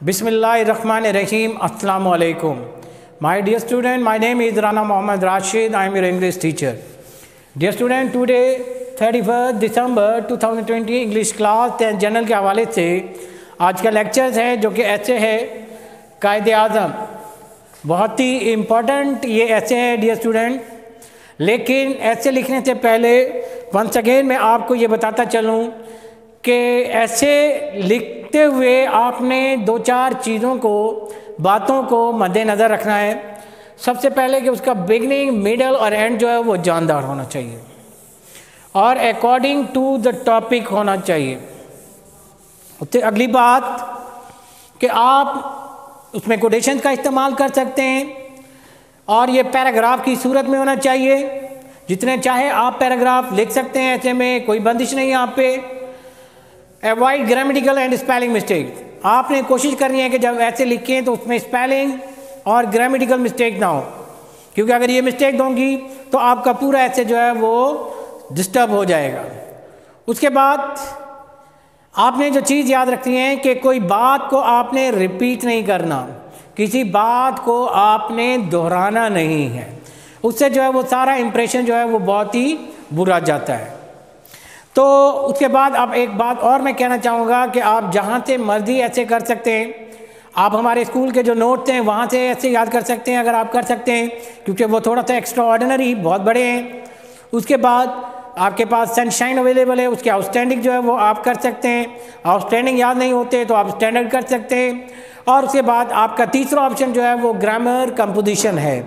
बिस्मिल्लाम Allam my dear student my name is Rana Mohammad Rashid I am your English teacher dear student today thirty first December two thousand twenty English class tenth general के हवाले से आज का lectures हैं जो कि ऐसे है, कायद अजम बहुत ही इम्पोर्टेंट ये ऐसे हैं डियर स्टूडेंट लेकिन ऐसे लिखने से पहले वंस अगेन मैं आपको ये बताता चलूँ कि ऐसे लिखते हुए आपने दो चार चीज़ों को, बातों को मद्देनज़र रखना है। सबसे पहले कि उसका बिगनिंग मिडल और एंड जो है वो जानदार होना चाहिए। और अकॉर्डिंग टू द टॉपिक होना चाहिए। अगली बात कि आप उसमें कोटेशन का इस्तेमाल कर सकते हैं और ये पैराग्राफ की सूरत में होना चाहिए। जितने चाहे आप पैराग्राफ लिख सकते हैं, ऐसे में कोई बंदिश नहीं आप पे। Avoid grammatical and spelling mistake आपने कोशिश करनी है कि जब ऐसे लिखें तो उसमें स्पेलिंग और ग्रामेटिकल मिस्टेक ना हो। क्योंकि अगर ये मिस्टेक दोंगी तो आपका पूरा ऐसे जो है वो डिस्टर्ब हो जाएगा। उसके बाद आपने जो चीज़ याद रखनी है कि कोई बात को आपने रिपीट नहीं करना। किसी बात को आपने दोहराना नहीं है। उससे जो है वो सारा इम्प्रेशन जो है वो बहुत ही बुरा जाता है। तो उसके बाद अब एक बात और मैं कहना चाहूँगा कि आप जहाँ से मर्ज़ी ऐसे कर सकते हैं। आप हमारे स्कूल के जो नोट्स हैं, वहाँ से ऐसे याद कर सकते हैं, अगर आप कर सकते हैं, क्योंकि वो थोड़ा सा एक्स्ट्रा ऑर्डनरी बहुत बड़े हैं। उसके बाद आपके पास सनशाइन अवेलेबल है, उसके आउटस्टैंडिंग जो है वो आप कर सकते हैं। आउटस्टैंडिंग याद नहीं होते तो आप स्टैंडर्ड कर सकते हैं। और उसके बाद आपका तीसरा ऑप्शन जो है वो ग्रामर कंपोजिशन है।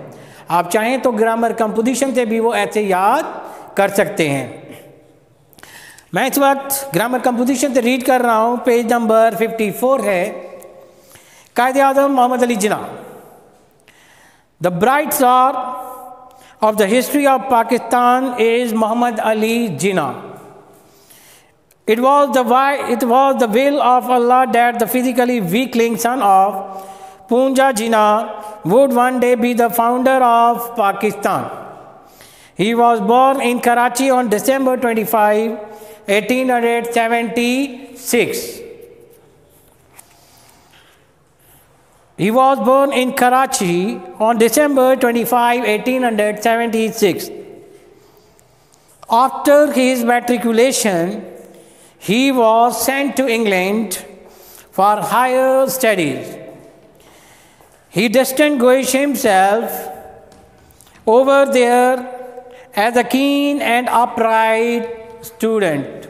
आप चाहें तो ग्रामर कंपोजिशन से भी वो ऐसे याद कर सकते हैं। मैं इस वक्त ग्रामर कंपोजिशन से रीड कर रहा हूँ पेज नंबर 54 है। Quaid Azam Mohammad Ali Jinnah. The bright star of the history of Pakistan is Mohammad Ali Jinnah it was the why it was the will of Allah that the physically weakling son of Poonja Jinnah would one day be the founder of Pakistan he was born in Karachi on December twenty five 1876. He was born in Karachi on December 25, 1876. After his matriculation, he was sent to England for higher studies. He distinguished himself over there as a keen and upright student.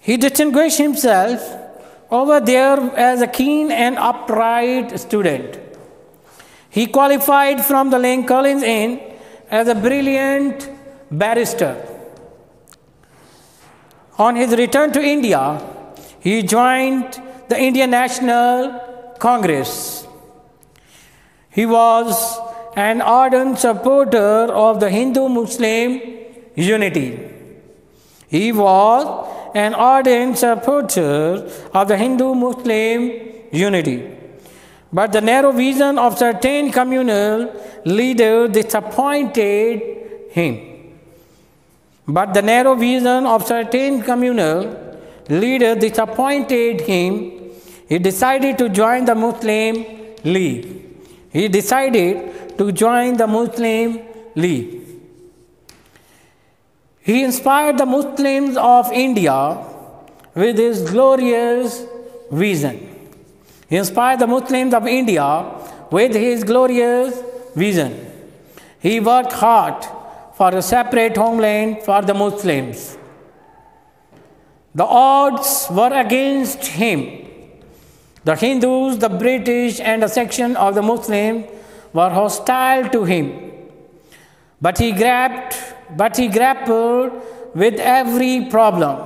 He distinguished himself over there as a keen and upright student. He qualified from the Lincoln's Inn as a brilliant barrister. On his return to India, he joined the Indian National Congress. He was an ardent supporter of the Hindu Muslim unity. He was an ardent supporter of the Hindu Muslim unity. But the narrow vision of certain communal leaders disappointed him. But the narrow vision of certain communal leaders disappointed him. He decided to join the Muslim League. He decided to join the Muslim League. He inspired the Muslims of India with his glorious vision. He inspired the Muslims of India with his glorious vision. He worked hard for a separate homeland for the Muslims. The odds were against him. The Hindus, the British, and a section of the Muslims were hostile to him. But he grabbed, but he grappled with every problem.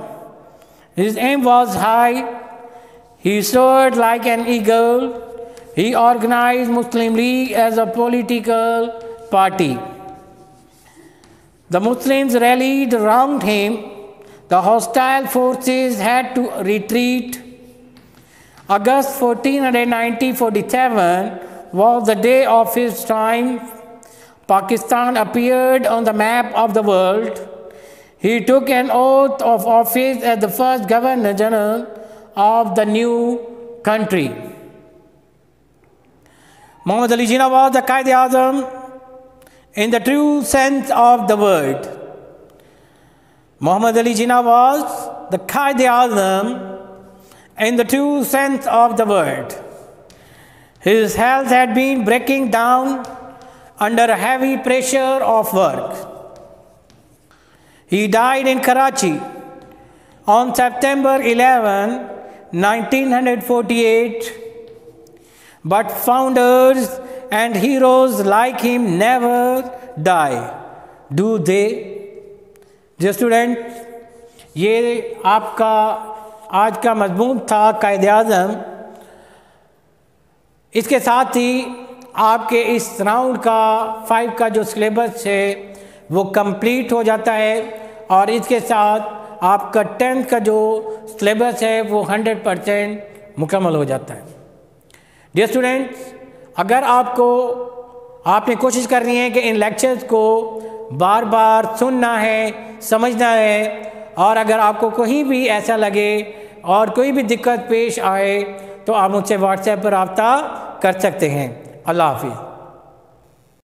His aim was high. He soared like an eagle. He organized Muslim League as a political party. The Muslims rallied around him. The hostile forces had to retreat. August 1490 was the day of his time. Pakistan appeared on the map of the world. He took an oath of office as the first Governor General of the new country. Muhammad Ali Jinnah was the Qaid Azam in the true sense of the word. Muhammad Ali Jinnah was the Qaid Azam in the true sense of the word. His health had been breaking down under a heavy pressure of work. He died in Karachi on September 11, 1948. But founders and heroes like him never die. Do they? जो student ये आपका आज का मजमून था कायद अज़म इसके साथ ही आपके इस राउंड का, फाइव का जो सिलेबस है, वो कंप्लीट हो जाता है। और इसके साथ आपका टेंथ का जो सिलेबस है, वो हंड्रेड परसेंट मुकम्मल हो जाता है। डियर स्टूडेंट्स अगर आपको, आपने कोशिश करनी है कि इन लेक्चर्स को बार बार सुनना है, समझना है, और अगर आपको कहीं भी ऐसा लगे और कोई भी दिक्कत पेश आए तो आप मुझसे व्हाट्सएप पर रबता कर सकते हैं। अल्लाह हाफिज़।